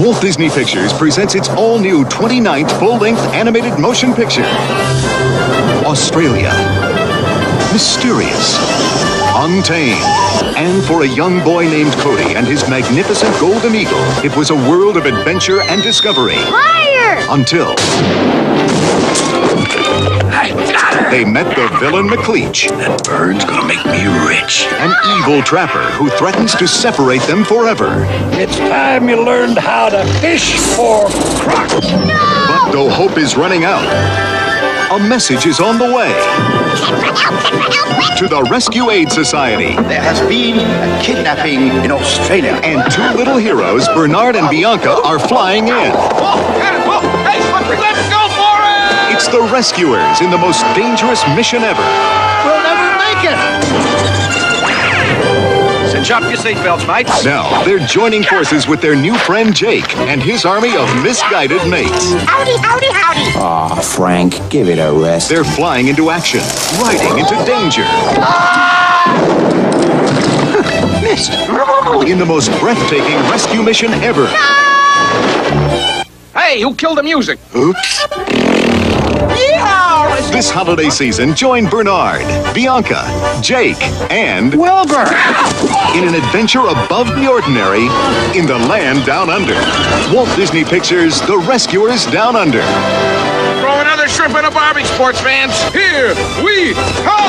Walt Disney Pictures presents its all new 29th full length animated motion picture Australia. Mysterious. Untamed. And for a young boy named Cody and his magnificent golden eagle, it was a world of adventure and discovery. Higher! Until I got her. they met the villain McLeach, That bird's gonna make me rich. An evil trapper who threatens to separate them forever. It's time you learned how to fish for crocs. But though hope is running out, a message is on the way. To the Rescue Aid Society. There has been a kidnapping in Australia. And two little heroes, Bernard and Bianca, are flying in. Hey, let's go for it! It's the rescuers in the most dangerous mission ever. We'll never make it. Cinch up your seatbelts, mates. Now, they're joining forces with their new friend Jake and his army of misguided mates. Howdy, howdy, howdy! Aw, Frank, give it a rest. They're flying into action, riding into danger. Missed. In the most breathtaking rescue mission ever. Hey, who killed the music? Oops. This holiday season, join Bernard, Bianca, Jake, and Wilbur. In an adventure above the ordinary in the land down under. Walt Disney Pictures' The Rescuers Down Under. Throw another shrimp in a barbie, sports fans. Here we come!